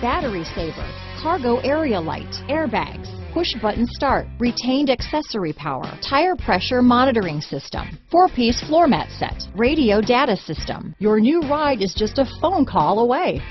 battery saver, cargo area light, airbags, push button start, retained accessory power, tire pressure monitoring system, four-piece floor mat set, radio data system. Your new ride is just a phone call away.